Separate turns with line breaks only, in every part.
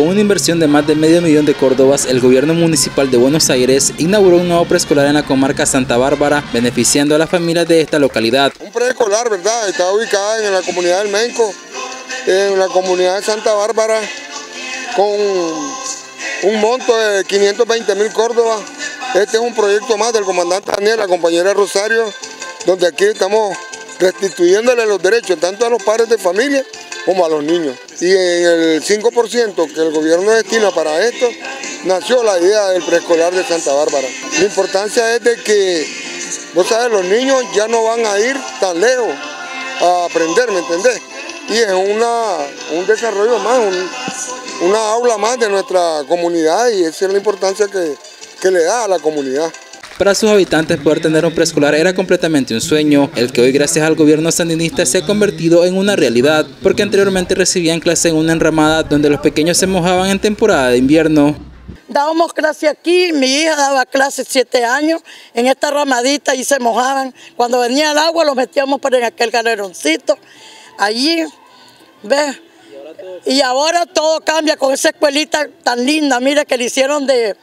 Con una inversión de más de medio millón de córdobas, el gobierno municipal de Buenos Aires inauguró un nuevo preescolar en la comarca Santa Bárbara, beneficiando a las familias de esta localidad.
Un preescolar, ¿verdad? Está ubicada en la comunidad del Menco, en la comunidad de Santa Bárbara, con un monto de 520 mil córdobas. Este es un proyecto más del comandante Daniel, la compañera Rosario, donde aquí estamos restituyéndole los derechos tanto a los padres de familia como a los niños. Y en el 5% que el gobierno destina para esto, nació la idea del preescolar de Santa Bárbara. La importancia es de que, vos sabes, los niños ya no van a ir tan lejos a aprender, ¿me entendés? Y es una, un desarrollo más, una aula más de nuestra comunidad y esa es la importancia que, que le da a la comunidad.
Para sus habitantes poder tener un preescolar era completamente un sueño, el que hoy gracias al gobierno sandinista se ha convertido en una realidad, porque anteriormente recibían clase en una enramada donde los pequeños se mojaban en temporada de invierno.
Dábamos clase aquí, mi hija daba clase siete años en esta ramadita y se mojaban. Cuando venía el agua los metíamos por en aquel galeroncito, allí, ¿ves? Y ahora todo cambia con esa escuelita tan linda, mire que le hicieron de,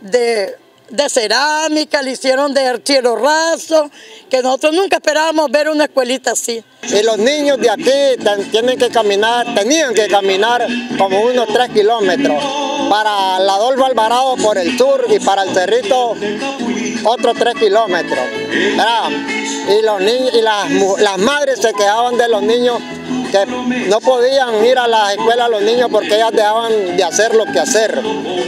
de de cerámica, le hicieron de cielo raso, que nosotros nunca esperábamos ver una escuelita así.
Y los niños de aquí tienen que caminar, tenían que caminar como unos tres kilómetros. Para la Adolfo Alvarado por el sur y para el Cerrito otros tres kilómetros. Y, los niños, y las, las madres se quejaban de los niños que no podían ir a la escuela los niños porque ellas dejaban de hacer lo que hacer.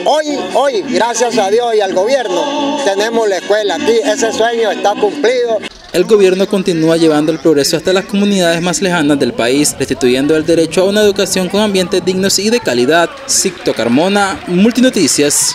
Hoy, hoy, gracias a Dios y al gobierno, tenemos la escuela aquí, ese sueño está cumplido.
El gobierno continúa llevando el progreso hasta las comunidades más lejanas del país, restituyendo el derecho a una educación con ambientes dignos y de calidad. Sicto Carmona, Multinoticias.